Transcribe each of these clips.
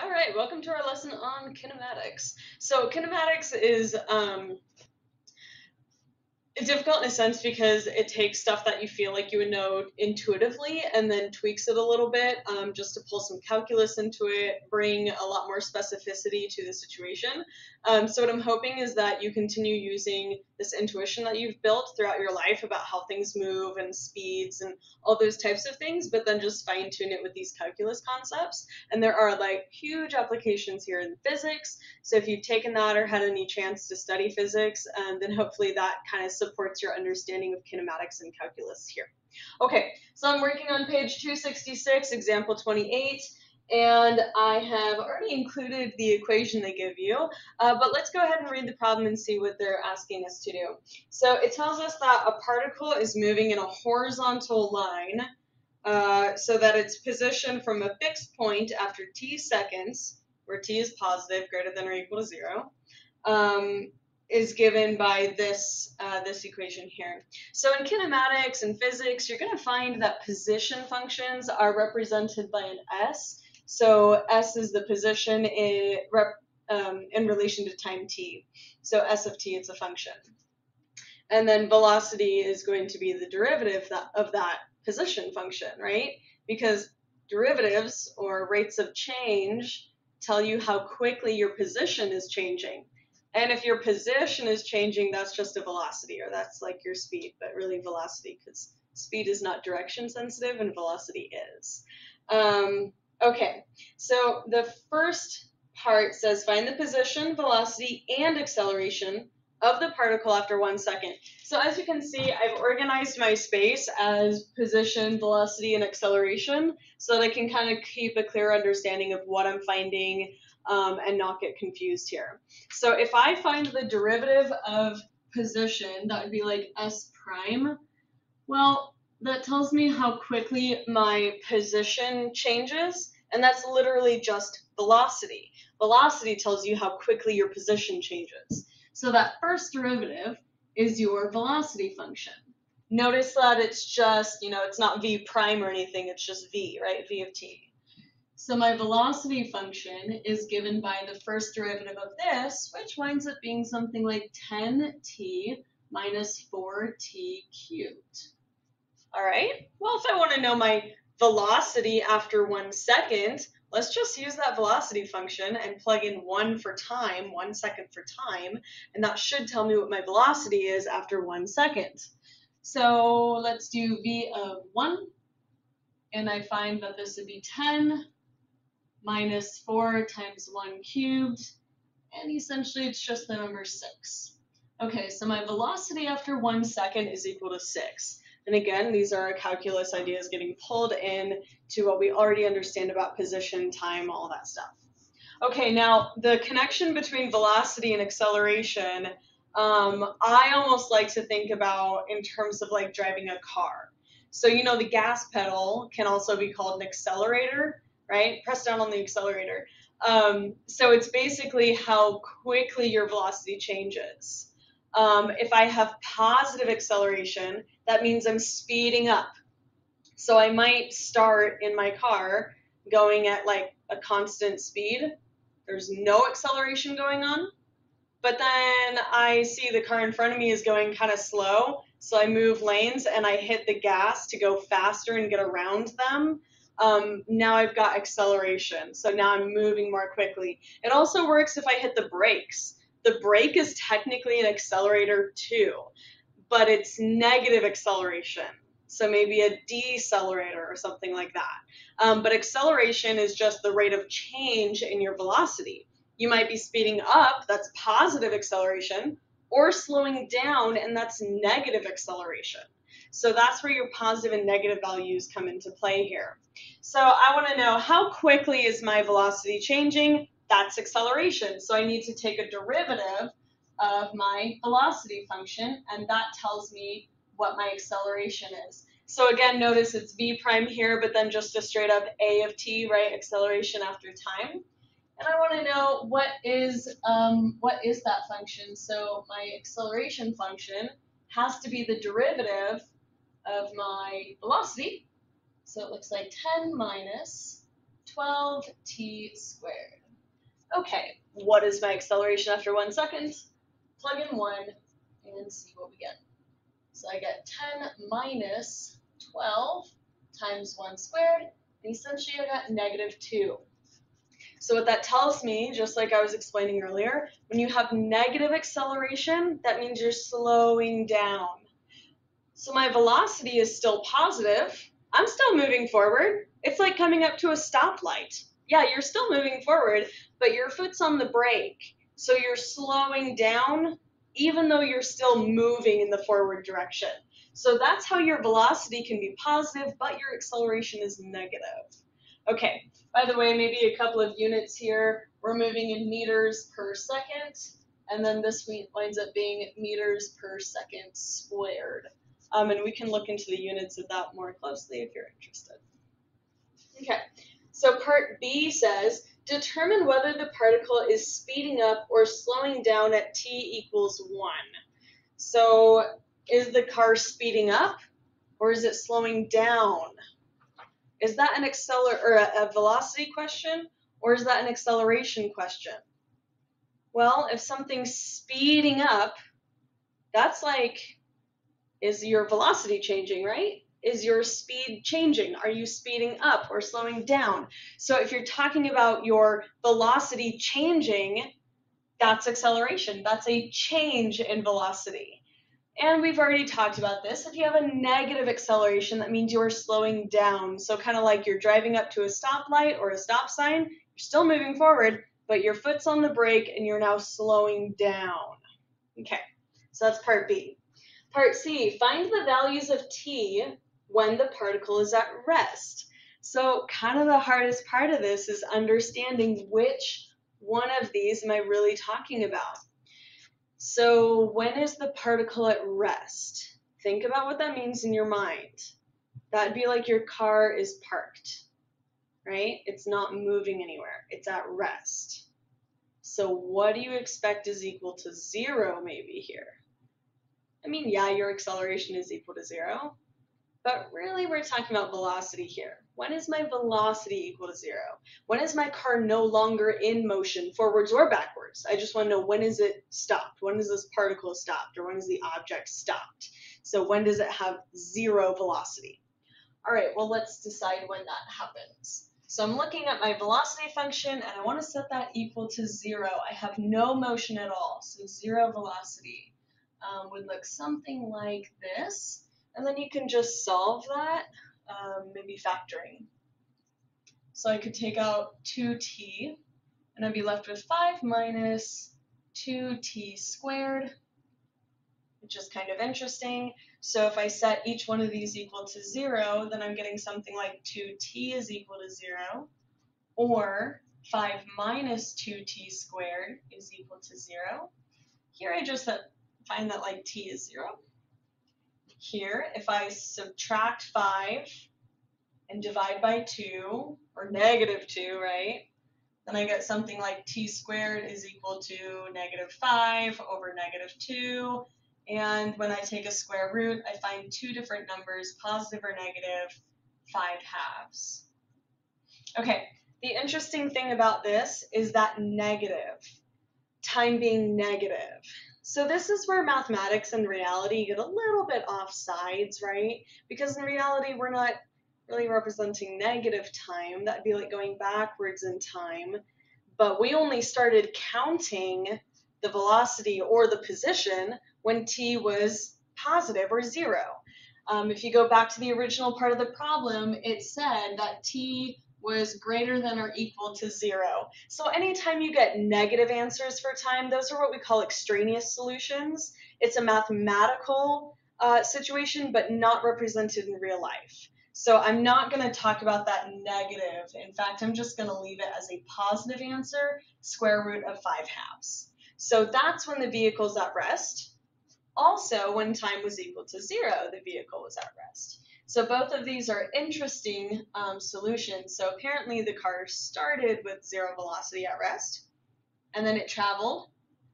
All right, welcome to our lesson on kinematics. So kinematics is um, difficult in a sense because it takes stuff that you feel like you would know intuitively and then tweaks it a little bit um, just to pull some calculus into it, bring a lot more specificity to the situation. Um, so, what I'm hoping is that you continue using this intuition that you've built throughout your life about how things move and speeds and all those types of things, but then just fine tune it with these calculus concepts. And there are like huge applications here in physics. So, if you've taken that or had any chance to study physics, um, then hopefully that kind of supports your understanding of kinematics and calculus here. Okay, so I'm working on page 266, example 28 and I have already included the equation they give you, uh, but let's go ahead and read the problem and see what they're asking us to do. So it tells us that a particle is moving in a horizontal line uh, so that its position from a fixed point after t seconds, where t is positive, greater than or equal to zero, um, is given by this uh, this equation here. So in kinematics and physics, you're going to find that position functions are represented by an s, so S is the position in, rep, um, in relation to time t. So S of t is a function. And then velocity is going to be the derivative that, of that position function, right? Because derivatives or rates of change tell you how quickly your position is changing. And if your position is changing, that's just a velocity or that's like your speed, but really velocity because speed is not direction sensitive and velocity is. Um, Okay, so the first part says find the position, velocity, and acceleration of the particle after one second. So as you can see, I've organized my space as position, velocity, and acceleration so that I can kind of keep a clear understanding of what I'm finding um, and not get confused here. So if I find the derivative of position, that would be like s prime. Well, that tells me how quickly my position changes, and that's literally just velocity. Velocity tells you how quickly your position changes. So that first derivative is your velocity function. Notice that it's just, you know, it's not v prime or anything, it's just v, right? v of t. So my velocity function is given by the first derivative of this, which winds up being something like 10t minus 4t cubed. All right, well, if I want to know my velocity after one second, let's just use that velocity function and plug in one for time, one second for time, and that should tell me what my velocity is after one second. So let's do v of 1, and I find that this would be 10 minus 4 times 1 cubed, and essentially it's just the number 6. Okay, so my velocity after one second is equal to 6. And again, these are calculus ideas getting pulled in to what we already understand about position, time, all that stuff. Okay, now the connection between velocity and acceleration, um, I almost like to think about in terms of like driving a car. So, you know, the gas pedal can also be called an accelerator, right? Press down on the accelerator. Um, so it's basically how quickly your velocity changes. Um, if I have positive acceleration, that means I'm speeding up. So I might start in my car going at like a constant speed. There's no acceleration going on. But then I see the car in front of me is going kind of slow. So I move lanes and I hit the gas to go faster and get around them. Um, now I've got acceleration. So now I'm moving more quickly. It also works if I hit the brakes. The brake is technically an accelerator too but it's negative acceleration. So maybe a decelerator or something like that. Um, but acceleration is just the rate of change in your velocity. You might be speeding up, that's positive acceleration, or slowing down, and that's negative acceleration. So that's where your positive and negative values come into play here. So I want to know how quickly is my velocity changing? That's acceleration. So I need to take a derivative of my velocity function, and that tells me what my acceleration is. So again, notice it's v prime here, but then just a straight up a of t, right? Acceleration after time. And I want to know what is um, what is that function. So my acceleration function has to be the derivative of my velocity. So it looks like 10 minus 12t squared. Okay, what is my acceleration after one second? Plug in 1 and see what we get. So I get 10 minus 12 times 1 squared, and essentially I got negative 2. So what that tells me, just like I was explaining earlier, when you have negative acceleration, that means you're slowing down. So my velocity is still positive. I'm still moving forward. It's like coming up to a stoplight. Yeah, you're still moving forward, but your foot's on the brake. So you're slowing down even though you're still moving in the forward direction. So that's how your velocity can be positive, but your acceleration is negative. Okay, by the way, maybe a couple of units here. We're moving in meters per second, and then this winds up being meters per second squared. Um, and we can look into the units of that more closely if you're interested. Okay, so part B says, determine whether the particle is speeding up or slowing down at t equals 1. So is the car speeding up or is it slowing down? Is that an acceler or a, a velocity question or is that an acceleration question? Well, if something's speeding up, that's like is your velocity changing, right? Is your speed changing? Are you speeding up or slowing down? So if you're talking about your velocity changing, that's acceleration. That's a change in velocity. And we've already talked about this. If you have a negative acceleration, that means you're slowing down. So kind of like you're driving up to a stoplight or a stop sign, you're still moving forward, but your foot's on the brake and you're now slowing down. Okay, so that's part B. Part C, find the values of t when the particle is at rest. So kind of the hardest part of this is understanding which one of these am I really talking about. So when is the particle at rest? Think about what that means in your mind. That'd be like your car is parked, right? It's not moving anywhere. It's at rest. So what do you expect is equal to zero maybe here? I mean, yeah, your acceleration is equal to zero, but really we're talking about velocity here. When is my velocity equal to zero? When is my car no longer in motion, forwards or backwards? I just want to know when is it stopped? When is this particle stopped? Or when is the object stopped? So when does it have zero velocity? All right, well, let's decide when that happens. So I'm looking at my velocity function, and I want to set that equal to zero. I have no motion at all, so zero velocity um, would look something like this. And then you can just solve that, um, maybe factoring. So I could take out 2t, and I'd be left with 5 minus 2t squared, which is kind of interesting. So if I set each one of these equal to 0, then I'm getting something like 2t is equal to 0, or 5 minus 2t squared is equal to 0. Here I just find that like t is 0. Here, if I subtract 5 and divide by 2, or negative 2, right, then I get something like t squared is equal to negative 5 over negative 2. And when I take a square root, I find two different numbers, positive or negative, 5 halves. Okay, the interesting thing about this is that negative, time being negative. So this is where mathematics and reality get a little bit off sides, right? Because in reality, we're not really representing negative time. That'd be like going backwards in time. But we only started counting the velocity or the position when t was positive or zero. Um, if you go back to the original part of the problem, it said that t was greater than or equal to zero. So anytime you get negative answers for time, those are what we call extraneous solutions. It's a mathematical uh, situation, but not represented in real life. So I'm not going to talk about that negative. In fact, I'm just going to leave it as a positive answer, square root of 5 halves. So that's when the vehicle's at rest. Also, when time was equal to zero, the vehicle was at rest. So both of these are interesting um, solutions. So apparently the car started with zero velocity at rest, and then it traveled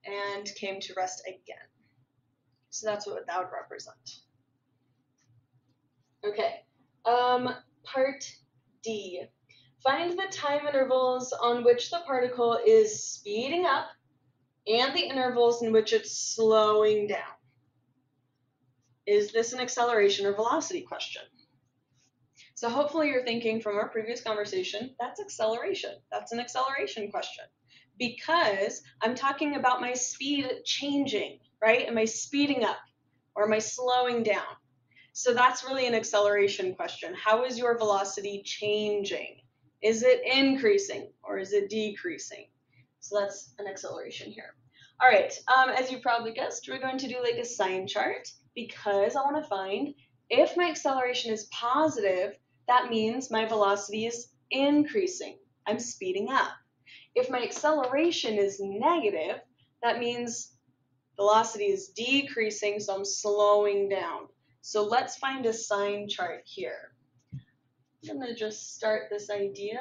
and came to rest again. So that's what that would represent. Okay, um, part D. Find the time intervals on which the particle is speeding up and the intervals in which it's slowing down. Is this an acceleration or velocity question? So hopefully you're thinking from our previous conversation, that's acceleration. That's an acceleration question because I'm talking about my speed changing, right? Am I speeding up or am I slowing down? So that's really an acceleration question. How is your velocity changing? Is it increasing or is it decreasing? So that's an acceleration here. All right, um, as you probably guessed, we're going to do like a sign chart because I want to find if my acceleration is positive, that means my velocity is increasing. I'm speeding up. If my acceleration is negative, that means velocity is decreasing, so I'm slowing down. So let's find a sign chart here. I'm going to just start this idea.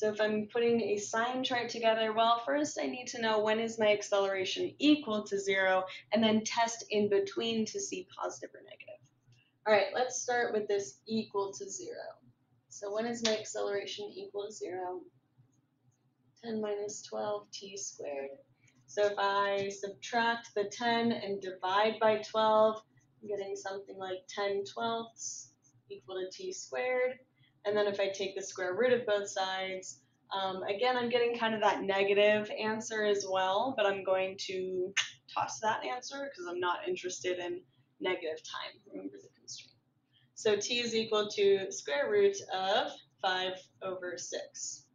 So if I'm putting a sign chart together, well, first I need to know when is my acceleration equal to zero, and then test in between to see positive or negative. All right, let's start with this equal to zero. So when is my acceleration equal to zero? 10 minus 12 t squared. So if I subtract the 10 and divide by 12, I'm getting something like 10 twelfths equal to t squared. And then if I take the square root of both sides, um, again, I'm getting kind of that negative answer as well, but I'm going to toss that answer because I'm not interested in negative time. Remember the constraint. So t is equal to square root of 5 over 6.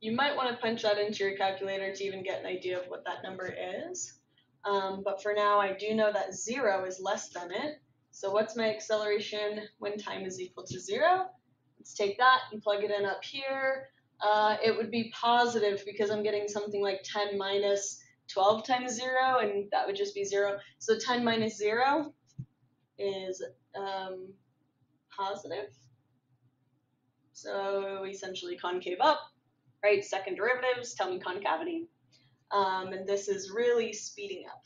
You might want to punch that into your calculator to even get an idea of what that number is. Um, but for now, I do know that 0 is less than it. So what's my acceleration when time is equal to 0? Let's take that and plug it in up here. Uh, it would be positive because I'm getting something like 10 minus 12 times 0, and that would just be 0. So 10 minus 0 is um, positive. So essentially concave up, right? Second derivatives tell me concavity. Um, and this is really speeding up.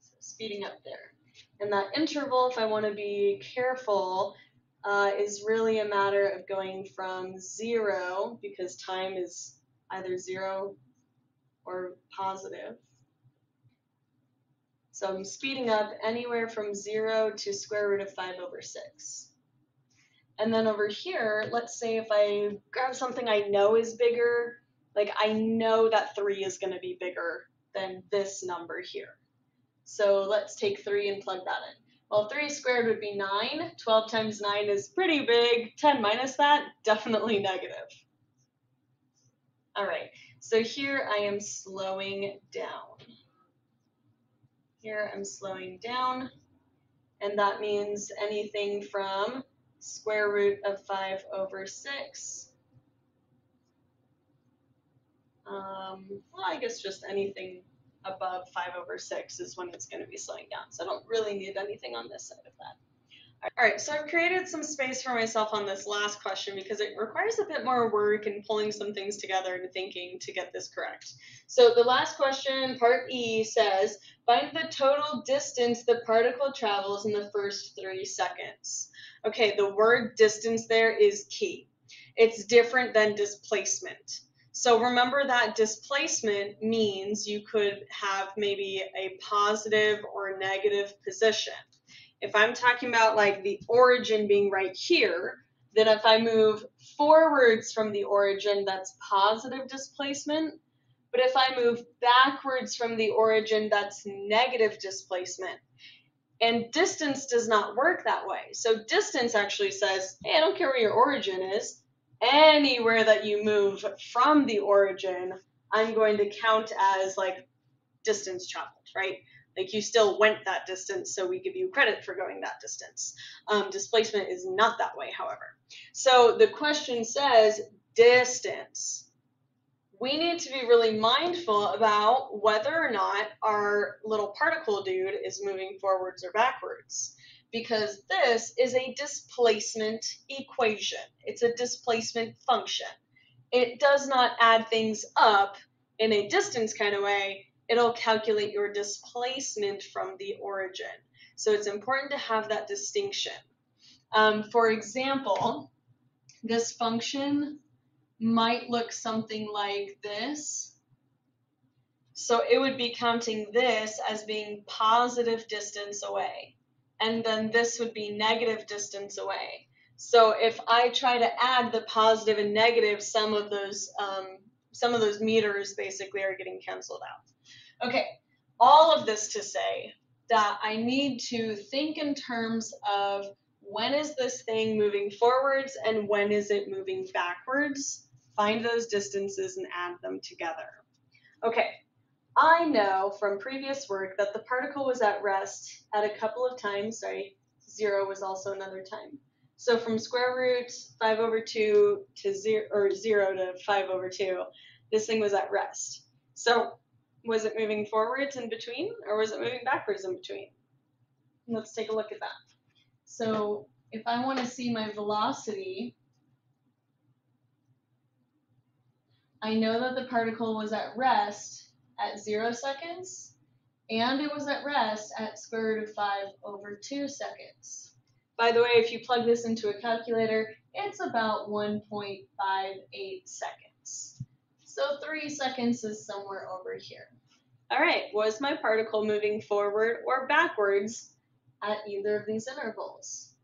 So speeding up there. And that interval, if I want to be careful, uh, is really a matter of going from zero, because time is either zero or positive. So I'm speeding up anywhere from zero to square root of five over six. And then over here, let's say if I grab something I know is bigger, like I know that 3 is going to be bigger than this number here. So let's take 3 and plug that in. Well, 3 squared would be 9. 12 times 9 is pretty big. 10 minus that, definitely negative. All right, so here I am slowing down. Here I'm slowing down, and that means anything from square root of 5 over 6. Um, well, I guess just anything above 5 over 6 is when it's going to be slowing down. So I don't really need anything on this side of that. All right, so I've created some space for myself on this last question because it requires a bit more work and pulling some things together and thinking to get this correct. So the last question, part E, says, find the total distance the particle travels in the first three seconds. Okay, the word distance there is key. It's different than displacement. So remember that displacement means you could have maybe a positive or negative position. If I'm talking about like the origin being right here, then if I move forwards from the origin, that's positive displacement. But if I move backwards from the origin, that's negative displacement. And distance does not work that way. So distance actually says, hey, I don't care where your origin is. Anywhere that you move from the origin, I'm going to count as like distance traveled, right? Like you still went that distance, so we give you credit for going that distance. Um, displacement is not that way, however. So the question says distance we need to be really mindful about whether or not our little particle dude is moving forwards or backwards. Because this is a displacement equation. It's a displacement function. It does not add things up in a distance kind of way. it'll calculate your displacement from the origin. So it's important to have that distinction. Um, for example, this function might look something like this. So it would be counting this as being positive distance away. And then this would be negative distance away. So if I try to add the positive and negative, some of those um, some of those meters basically are getting canceled out. Okay, all of this to say that I need to think in terms of when is this thing moving forwards and when is it moving backwards? Find those distances and add them together. Okay, I know from previous work that the particle was at rest at a couple of times, sorry, zero was also another time. So from square root 5 over 2 to 0, or 0 to 5 over 2, this thing was at rest. So was it moving forwards in between or was it moving backwards in between? Let's take a look at that. So if I want to see my velocity, I know that the particle was at rest at 0 seconds, and it was at rest at square root of 5 over 2 seconds. By the way, if you plug this into a calculator, it's about 1.58 seconds. So 3 seconds is somewhere over here. All right, was my particle moving forward or backwards at either of these intervals?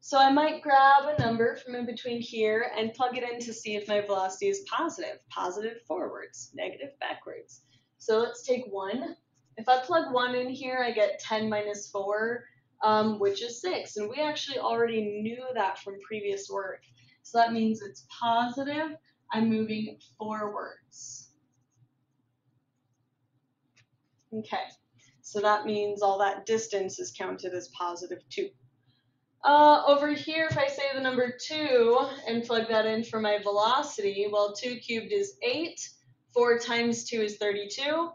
So I might grab a number from in between here and plug it in to see if my velocity is positive. Positive forwards, negative backwards. So let's take 1. If I plug 1 in here, I get 10 minus 4, um, which is 6. And we actually already knew that from previous work. So that means it's positive. I'm moving forwards. Okay, so that means all that distance is counted as positive 2. Uh, over here, if I say the number 2 and plug that in for my velocity, well, 2 cubed is 8, 4 times 2 is 32,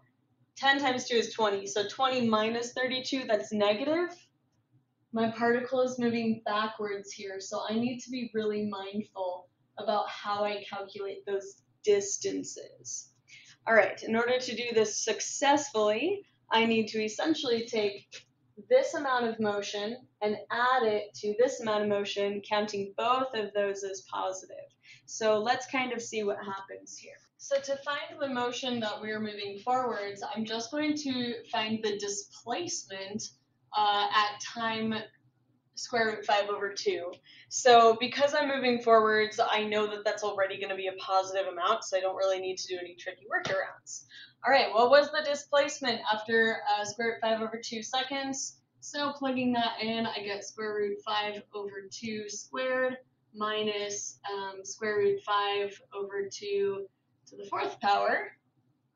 10 times 2 is 20. So 20 minus 32, that's negative. My particle is moving backwards here, so I need to be really mindful about how I calculate those distances. All right, in order to do this successfully, I need to essentially take this amount of motion and add it to this amount of motion, counting both of those as positive. So let's kind of see what happens here. So to find the motion that we're moving forwards, I'm just going to find the displacement uh, at time square root 5 over 2. So because I'm moving forwards, I know that that's already going to be a positive amount, so I don't really need to do any tricky workarounds. All right, what was the displacement after uh, square root 5 over 2 seconds? So plugging that in, I get square root 5 over 2 squared minus um, square root 5 over 2 to the fourth power.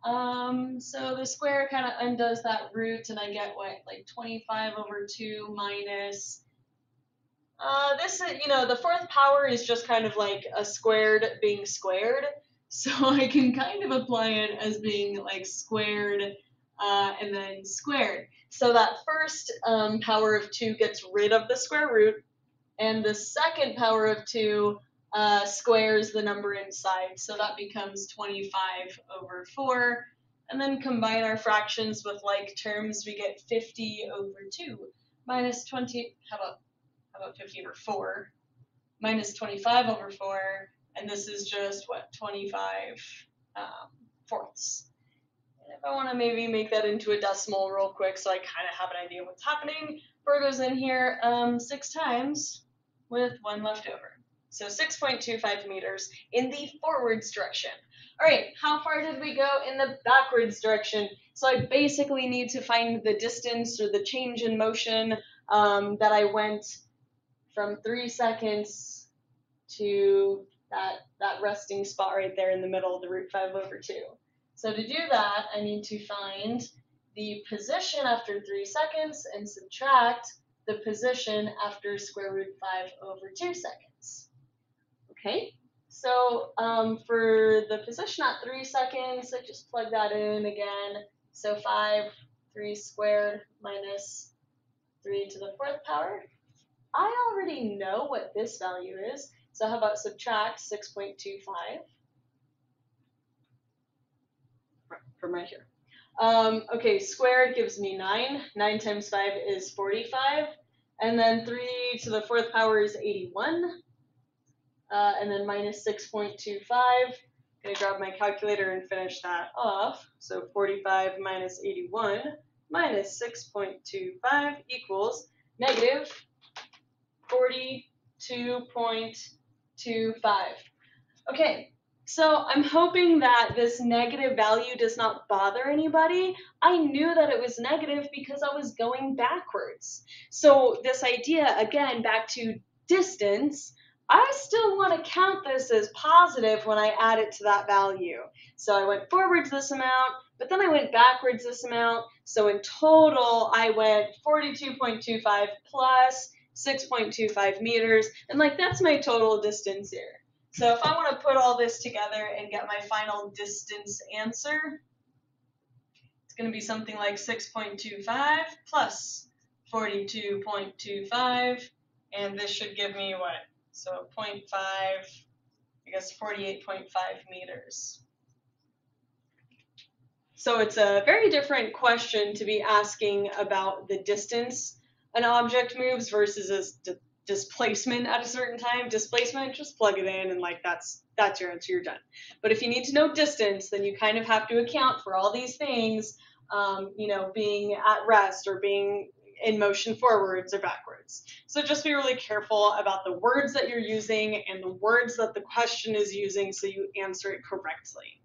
Um, so the square kind of undoes that root, and I get what, like 25 over 2 minus. Uh, this, you know, the fourth power is just kind of like a squared being squared. So I can kind of apply it as being like squared uh, and then squared. So that first um, power of 2 gets rid of the square root, and the second power of 2 uh, squares the number inside. So that becomes 25 over 4. And then combine our fractions with like terms, we get 50 over 2 minus 20, how about, how about 50 over 4? Minus 25 over 4 and this is just what 25 um, fourths. And if I want to maybe make that into a decimal real quick, so I kind of have an idea what's happening, 4 goes in here um, six times with one left over. So 6.25 meters in the forwards direction. All right, how far did we go in the backwards direction? So I basically need to find the distance or the change in motion um, that I went from three seconds to that, that resting spot right there in the middle of the root 5 over 2. So to do that, I need to find the position after 3 seconds and subtract the position after square root 5 over 2 seconds. Okay, so um, for the position at 3 seconds, I just plug that in again. So 5, 3 squared minus 3 to the fourth power. I already know what this value is. So how about subtract 6.25 from right here. Um, okay, squared gives me 9. 9 times 5 is 45. And then 3 to the fourth power is 81. Uh, and then minus 6.25. I'm going to grab my calculator and finish that off. So 45 minus 81 minus 6.25 equals negative 42.25. Okay, so I'm hoping that this negative value does not bother anybody. I knew that it was negative because I was going backwards. So this idea, again, back to distance, I still want to count this as positive when I add it to that value. So I went forwards this amount, but then I went backwards this amount. So in total, I went 42.25 plus 6.25 meters. And like that's my total distance here. So if I want to put all this together and get my final distance answer, it's going to be something like 6.25 plus 42.25, and this should give me what? So 0.5, I guess 48.5 meters. So it's a very different question to be asking about the distance an object moves versus a displacement at a certain time. Displacement, just plug it in and like that's that's your answer. You're done. But if you need to know distance, then you kind of have to account for all these things. Um, you know, being at rest or being in motion forwards or backwards. So just be really careful about the words that you're using and the words that the question is using so you answer it correctly.